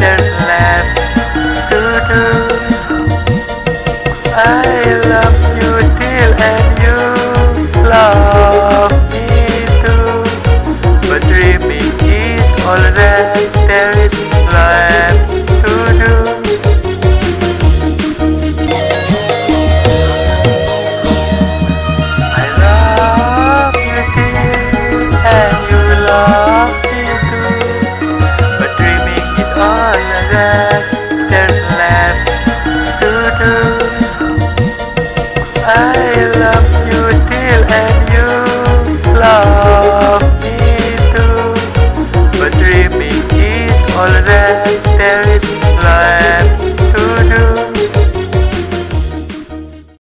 there's left to do. I love you still and you love me too. But dreaming is all that there is. all that there is life.